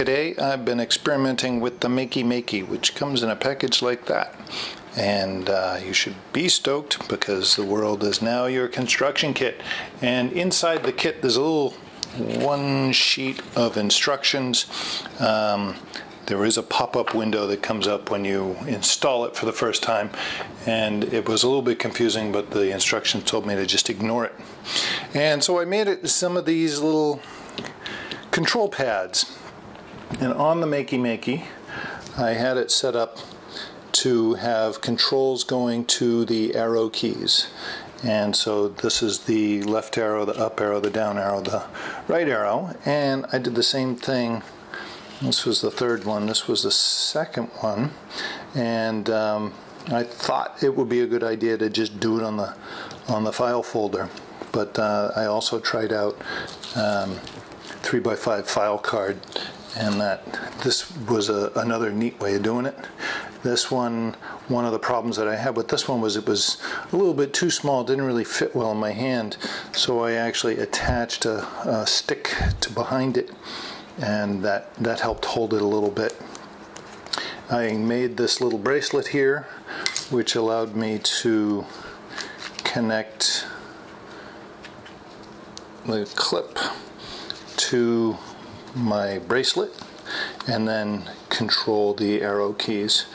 Today I've been experimenting with the Makey Makey, which comes in a package like that. And uh, you should be stoked because the world is now your construction kit. And inside the kit there's a little one sheet of instructions. Um, there is a pop-up window that comes up when you install it for the first time and it was a little bit confusing but the instructions told me to just ignore it and so I made it some of these little control pads and on the Makey Makey I had it set up to have controls going to the arrow keys. And so this is the left arrow, the up arrow, the down arrow, the right arrow. And I did the same thing. This was the third one. This was the second one. And um, I thought it would be a good idea to just do it on the on the file folder. But uh, I also tried out um, 3x5 file card and that this was a, another neat way of doing it. This one, one of the problems that I had with this one was it was a little bit too small, didn't really fit well in my hand, so I actually attached a, a stick to behind it and that, that helped hold it a little bit. I made this little bracelet here which allowed me to connect the clip to my bracelet and then control the arrow keys.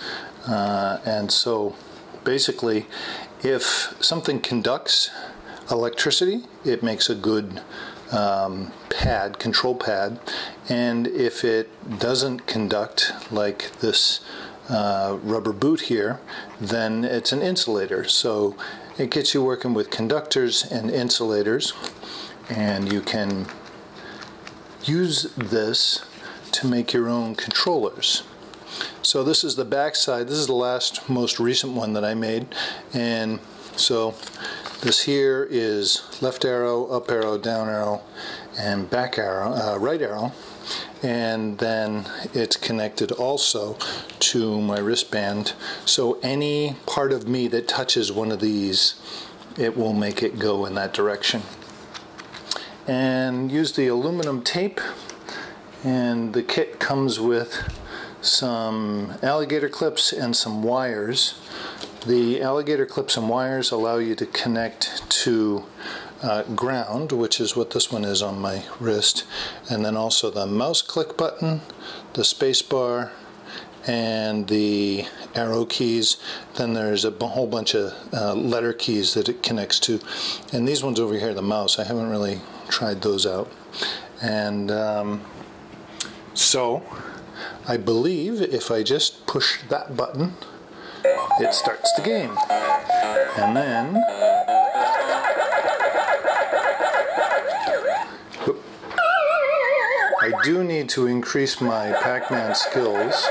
Uh, and so basically, if something conducts electricity, it makes a good um, pad, control pad. And if it doesn't conduct, like this uh, rubber boot here, then it's an insulator. So it gets you working with conductors and insulators, and you can use this to make your own controllers. So this is the back side. This is the last most recent one that I made and so this here is left arrow, up arrow, down arrow and back arrow, uh, right arrow and then it's connected also to my wristband so any part of me that touches one of these it will make it go in that direction and use the aluminum tape and the kit comes with some alligator clips and some wires. The alligator clips and wires allow you to connect to uh, ground, which is what this one is on my wrist, and then also the mouse click button, the space bar, and the arrow keys. Then there's a whole bunch of uh, letter keys that it connects to. And these ones over here, the mouse, I haven't really tried those out. And um, so I believe if I just push that button, it starts the game. And then I do need to increase my Pac-Man skills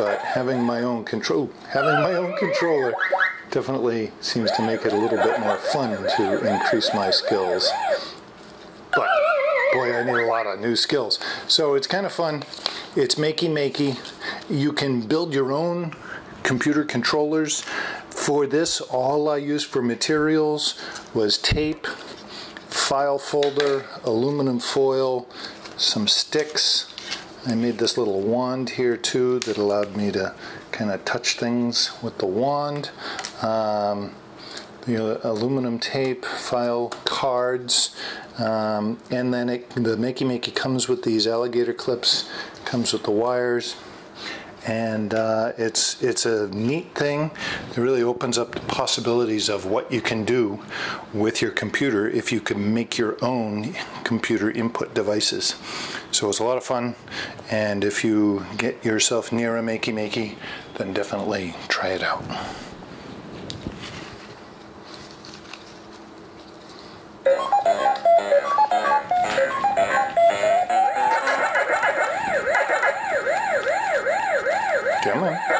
but having my own control, having my own controller definitely seems to make it a little bit more fun to increase my skills. But boy, I need a lot of new skills. So it's kind of fun. It's makey makey. You can build your own computer controllers. For this, all I used for materials was tape, file folder, aluminum foil, some sticks, I made this little wand here too that allowed me to kind of touch things with the wand. Um, the aluminum tape, file cards, um, and then it, the Makey Makey comes with these alligator clips, comes with the wires, and uh, it's it's a neat thing. It really opens up the possibilities of what you can do with your computer if you can make your own computer input devices. So it's a lot of fun, and if you get yourself near a Makey Makey, then definitely try it out. Come on.